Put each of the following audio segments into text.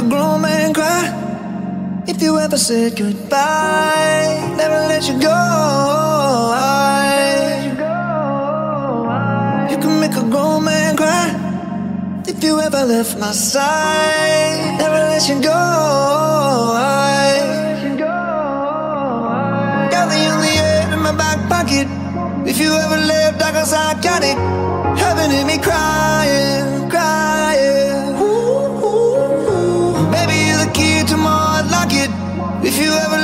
grown man cry if you ever said goodbye. Never let you go. You can make a grown man cry if you ever left my side. Never let you go. Got the only air in my back pocket. If you ever left, I I got it. Heaven in me crying, crying. If you ever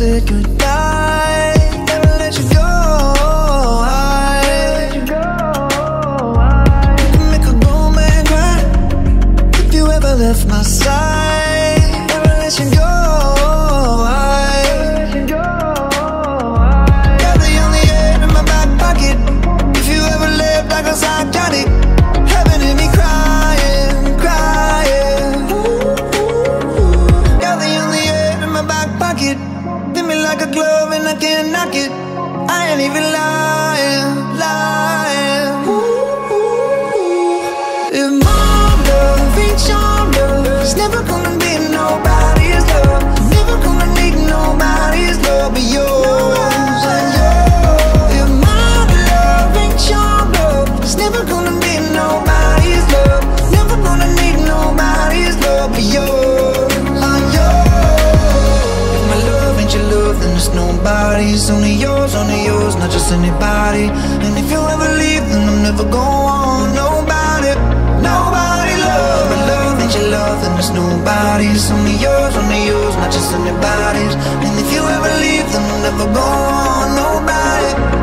if Love it's never gonna be nobody's love. Never gonna need nobody's love but yours. If my love ain't your love, it's never gonna be nobody's love. Never gonna need nobody's love but yours. If my love ain't your love, then it's nobody's. Only yours, only yours, not just anybody. And if you ever leave, then I'm never going it's nobody's. Only yours, only yours, not just anybody's. And if you ever leave, then I'm never going nobody. Nobody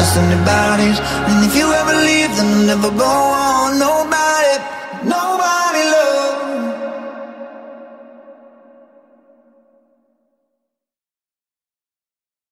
just anybody's. And if you ever leave, then I'll never go on. Nobody.